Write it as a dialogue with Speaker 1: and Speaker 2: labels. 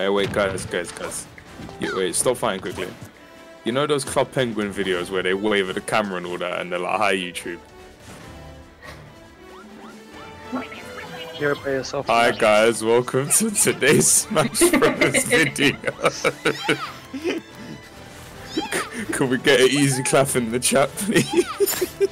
Speaker 1: Hey, wait, guys, guys, guys. You, wait, stop fighting quickly. You know those Club Penguin videos where they wave at the camera and all that, and they're like, "Hi, YouTube." Hi, guys. Welcome to today's Smash Bros. video. Can we get an easy clap in the chat, please?